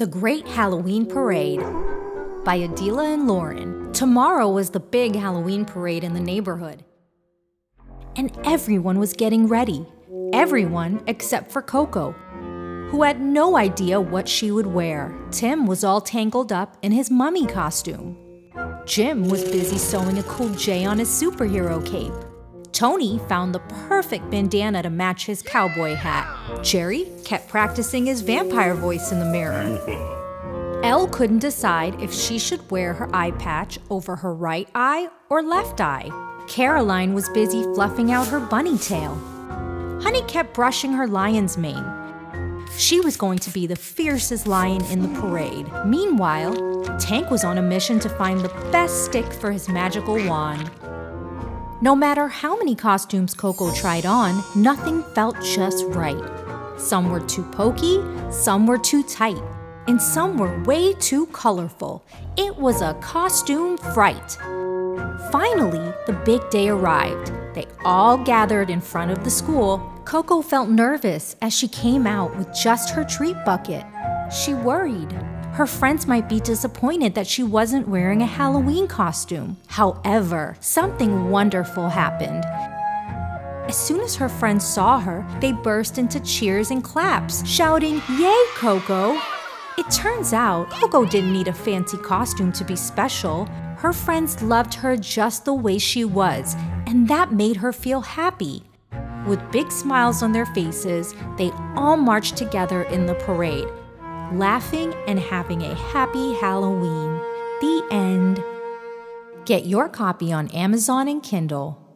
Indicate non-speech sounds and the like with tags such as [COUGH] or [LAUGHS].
The Great Halloween Parade by Adela and Lauren. Tomorrow was the big Halloween parade in the neighborhood. And everyone was getting ready. Everyone except for Koko, who had no idea what she would wear. Tim was all tangled up in his mummy costume. Jim was busy sewing a cool J on his superhero cape. Tony found the perfect bandana to match his cowboy hat. Jerry kept practicing his vampire voice in the mirror. [LAUGHS] Elle couldn't decide if she should wear her eye patch over her right eye or left eye. Caroline was busy fluffing out her bunny tail. Hunny kept brushing her lion's mane. She was going to be the fiercest lion in the parade. Meanwhile, Tank was on a mission to find the best stick for his magical wand. No matter how many costumes Koko tried on, nothing felt just right. Some were too pokey, some were too tight, and some were way too colorful. It was a costume fright. Finally, the big day arrived. They all gathered in front of the school. Koko felt nervous as she came out with just her treat bucket. She worried. Her friends might be disappointed that she wasn't wearing a Halloween costume. However, something wonderful happened. As soon as her friends saw her, they burst into cheers and claps, shouting, Yay, Koko! It turns out Koko didn't need a fancy costume to be special. Her friends loved her just the way she was, and that made her feel happy. With big smiles on their faces, they all marched together in the parade, laughing and having a happy Halloween. The end. Get your copy on Amazon and Kindle.